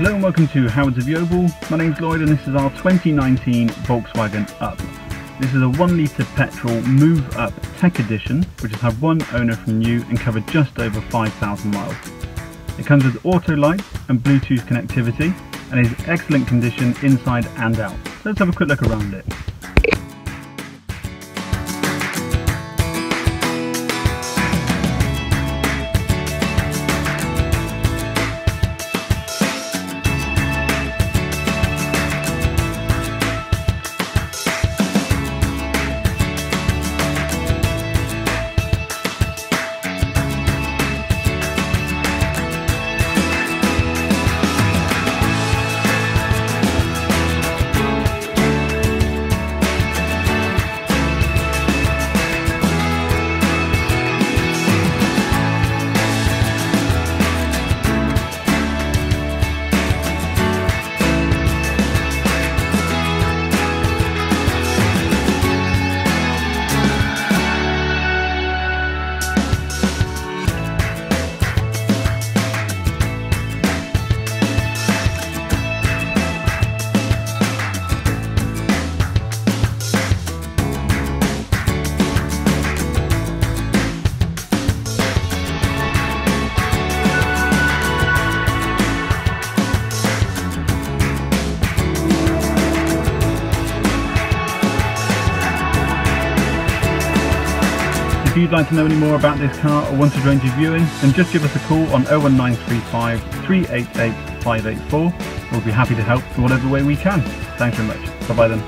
Hello and welcome to Howard's of Yeovil. My name's Lloyd and this is our 2019 Volkswagen Up. This is a 1 litre petrol Move Up Tech Edition which has had one owner from new and covered just over 5,000 miles. It comes with auto lights and Bluetooth connectivity and is excellent condition inside and out. So let's have a quick look around it. You'd like to know any more about this car or want to arrange a viewing, then just give us a call on 01935 388 584. We'll be happy to help in whatever way we can. Thanks very much. Bye bye then.